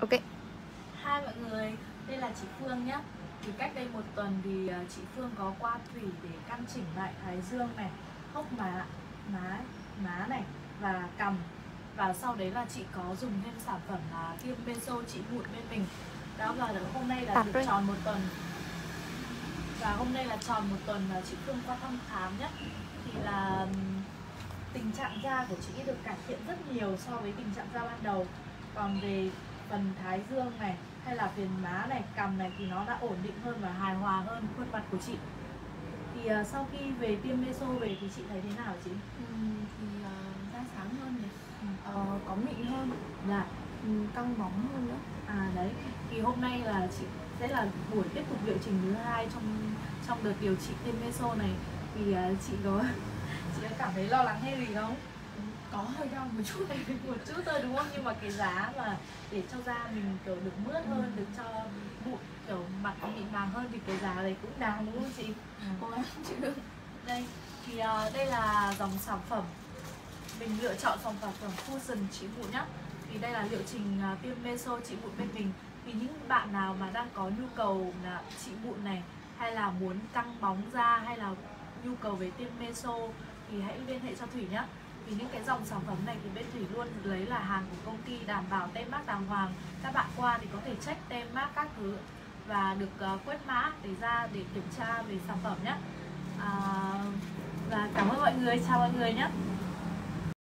Ok. Hai mọi người, đây là chị Phương nhé Thì cách đây một tuần thì ờ, chị Phương có qua Thủy để căn chỉnh lại thái dương này Hốc má, má, má này và cằm. Và sau đấy là chị có dùng thêm sản phẩm là tiêm meso chị mụn bên mình. Đó và hôm nay là được tròn một tuần. Và hôm nay là tròn một tuần là chị Phương qua thăm khám nhé Thì là tình trạng da của chị được cải thiện rất nhiều so với tình trạng da ban đầu. Còn về phần thái dương này hay là viền má này cằm này thì nó đã ổn định hơn và hài hòa hơn khuôn mặt của chị. Thì à, sau khi về tiêm meso về thì chị thấy thế nào chị? Ừm, thì ờ, da sáng hơn này. Ừ. Ờ, có mịn hơn. Dạ. Ừm, căng bóng hơn nữa. À đấy. Thì hôm nay là chị sẽ là buổi tiếp tục liệu trình thứ hai trong trong đợt điều trị tiêm meso này. Thì à, chị có chị có cảm thấy lo lắng hay gì không có hơi đau một chút. Một chút thôi đúng không? Nhưng mà cái giá mà để cho da mình kiểu được mướt hơn được cho bụi kiểu mặt mịn màng hơn thì cái giá đấy cũng đáng đúng không chị? Cố gắng chịu đây thì ờ, đây là dòng sản phẩm. Mình lựa chọn dòng sản phẩm fusion trị mụn nhá. Thì đây là liệu trình ờ, tiêm meso trị mụn bên mình. Thì những bạn nào mà đang có nhu cầu là trị mụn này hay là muốn căng bóng da hay là nhu cầu về tiêm meso thì hãy liên hệ cho thủy nhá vì những cái dòng sản phẩm này thì bên thủy luôn lấy là hàng của công ty đảm bảo tem mác đàng hoàng. Các bạn qua thì có thể check tem mác các thứ và được uh, quét mã để ra để kiểm tra về sản phẩm nhé. À, và cảm ơn mọi người chào mọi người nhé.